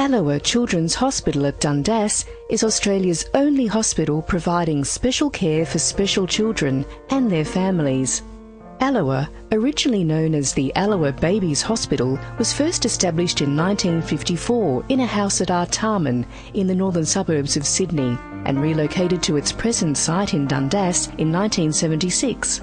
Allowah Children's Hospital at Dundas is Australia's only hospital providing special care for special children and their families. Allowah, originally known as the Allowah Babies Hospital, was first established in 1954 in a house at Artarmon in the northern suburbs of Sydney and relocated to its present site in Dundas in 1976.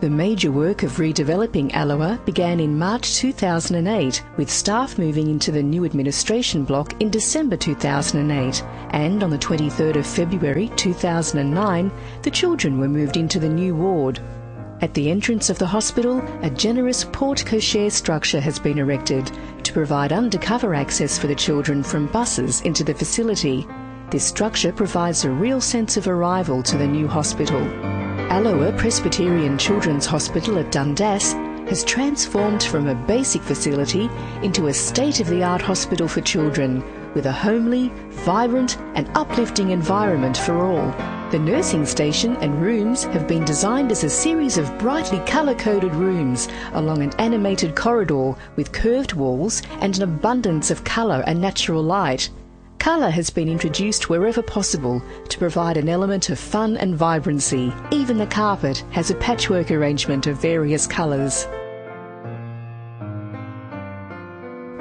The major work of redeveloping Allowah began in March 2008 with staff moving into the new administration block in December 2008 and on the 23rd of February 2009 the children were moved into the new ward. At the entrance of the hospital, a generous porte cochere structure has been erected to provide undercover access for the children from buses into the facility. This structure provides a real sense of arrival to the new hospital. Allowah Presbyterian Children's Hospital at Dundas has transformed from a basic facility into a state of the art hospital for children with a homely, vibrant, and uplifting environment for all. The nursing station and rooms have been designed as a series of brightly colour coded rooms along an animated corridor with curved walls and an abundance of colour and natural light. Colour has been introduced wherever possible to provide an element of fun and vibrancy. Even the carpet has a patchwork arrangement of various colours.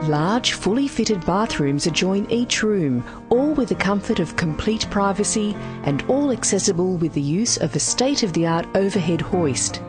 Large, fully fitted bathrooms adjoin each room, all with the comfort of complete privacy and all accessible with the use of a state of the art overhead hoist.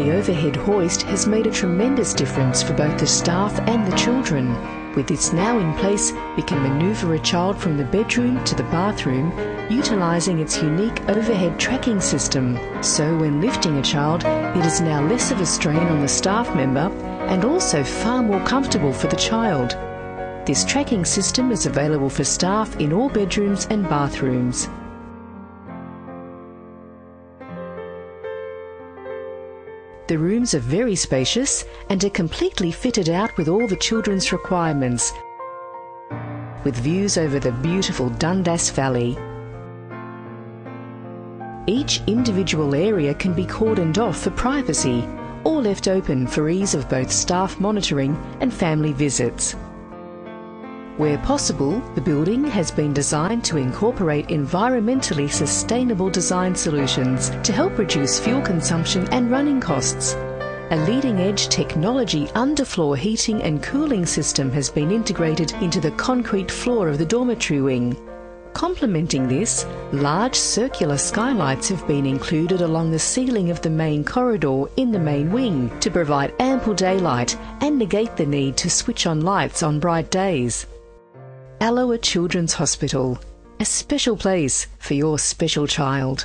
The overhead hoist has made a tremendous difference for both the staff and the children. With this now in place, we can manoeuvre a child from the bedroom to the bathroom, utilising its unique overhead tracking system. So when lifting a child, it is now less of a strain on the staff member and also far more comfortable for the child. This tracking system is available for staff in all bedrooms and bathrooms. The rooms are very spacious and are completely fitted out with all the children's requirements, with views over the beautiful Dundas Valley. Each individual area can be cordoned off for privacy or left open for ease of both staff monitoring and family visits. Where possible, the building has been designed to incorporate environmentally sustainable design solutions to help reduce fuel consumption and running costs. A leading edge technology underfloor heating and cooling system has been integrated into the concrete floor of the dormitory wing. Complementing this, large circular skylights have been included along the ceiling of the main corridor in the main wing to provide ample daylight and negate the need to switch on lights on bright days. Allowah Children's Hospital, a special place for your special child.